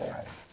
All right.